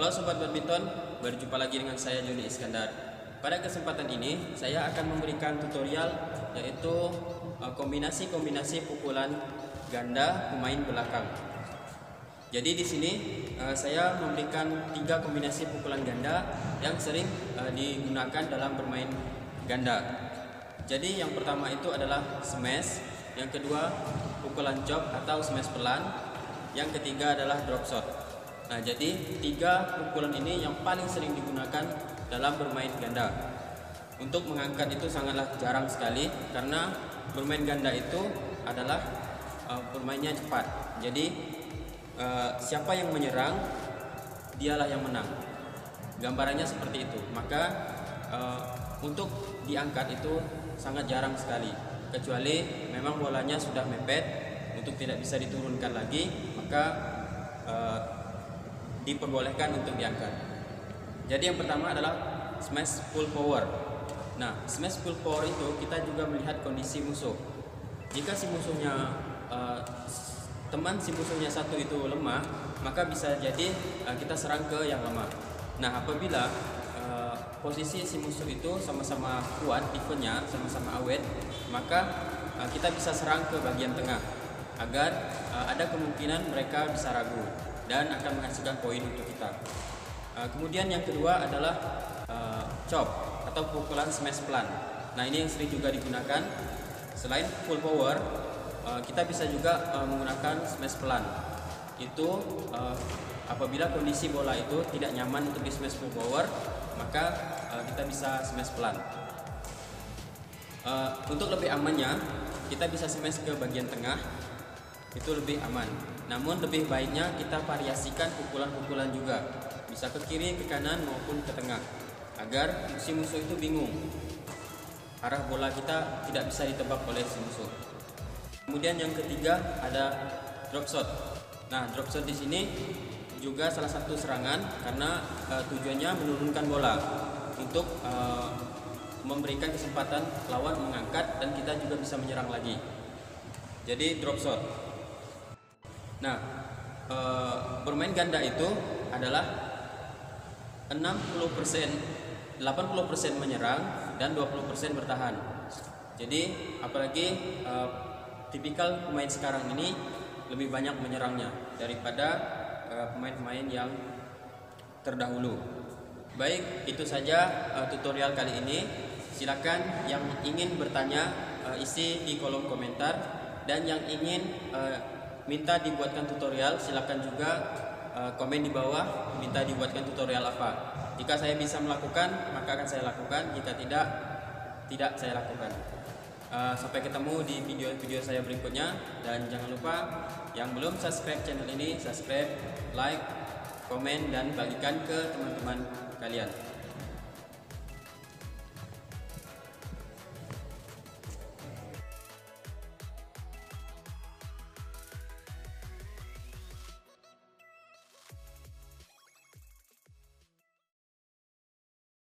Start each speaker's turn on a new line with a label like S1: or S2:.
S1: Halo Sobat Badminton, berjumpa lagi dengan saya Joni Iskandar. Pada kesempatan ini, saya akan memberikan tutorial yaitu eh, kombinasi-kombinasi pukulan ganda pemain belakang. Jadi di sini eh, saya memberikan tiga kombinasi pukulan ganda yang sering eh, digunakan dalam bermain ganda. Jadi yang pertama itu adalah smash, yang kedua pukulan chop atau smash pelan, yang ketiga adalah drop shot. Nah, jadi tiga pukulan ini yang paling sering digunakan dalam bermain ganda. Untuk mengangkat itu sangatlah jarang sekali karena bermain ganda itu adalah uh, bermainnya cepat. Jadi uh, siapa yang menyerang dialah yang menang. Gambarannya seperti itu. Maka uh, untuk diangkat itu sangat jarang sekali. Kecuali memang bolanya sudah mepet untuk tidak bisa diturunkan lagi, maka uh, diperbolehkan untuk diangkat. Jadi yang pertama adalah smash full power. Nah, smash full power itu kita juga melihat kondisi musuh. Jika si musuhnya uh, teman si musuhnya satu itu lemah, maka bisa jadi uh, kita serang ke yang lemah. Nah, apabila uh, posisi si musuh itu sama-sama kuat, tipenya sama-sama awet, maka uh, kita bisa serang ke bagian tengah agar uh, ada kemungkinan mereka bisa ragu dan akan menghasilkan poin untuk kita. Uh, kemudian yang kedua adalah uh, chop atau pukulan smash pelan. Nah ini yang sering juga digunakan. Selain full power, uh, kita bisa juga uh, menggunakan smash pelan. Itu uh, apabila kondisi bola itu tidak nyaman untuk di smash full power, maka uh, kita bisa smash pelan. Uh, untuk lebih amannya, kita bisa smash ke bagian tengah itu lebih aman. Namun lebih baiknya kita variasikan pukulan-pukulan juga, bisa ke kiri, ke kanan maupun ke tengah, agar si musuh itu bingung. Arah bola kita tidak bisa ditebak oleh si musuh. Kemudian yang ketiga ada drop shot. Nah, drop shot di sini juga salah satu serangan karena uh, tujuannya menurunkan bola untuk uh, memberikan kesempatan lawan mengangkat dan kita juga bisa menyerang lagi. Jadi drop shot. Nah, e, bermain ganda itu adalah 60%, 80% menyerang dan 20% bertahan. Jadi, apalagi e, tipikal pemain sekarang ini lebih banyak menyerangnya daripada pemain-pemain yang terdahulu. Baik, itu saja tutorial kali ini. Silakan yang ingin bertanya isi di kolom komentar dan yang ingin minta dibuatkan tutorial silakan juga uh, komen di bawah minta dibuatkan tutorial apa. Jika saya bisa melakukan maka akan saya lakukan. Jika tidak tidak saya lakukan. Uh, sampai ketemu di video-video saya berikutnya. Dan jangan lupa yang belum subscribe channel ini subscribe like komen dan bagikan ke teman-teman kalian